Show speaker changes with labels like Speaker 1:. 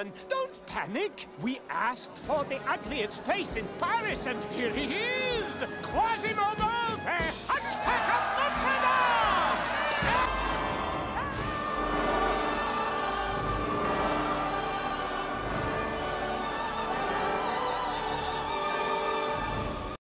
Speaker 1: gentlemen, don't panic. We asked for the ugliest face in Paris, and here he is.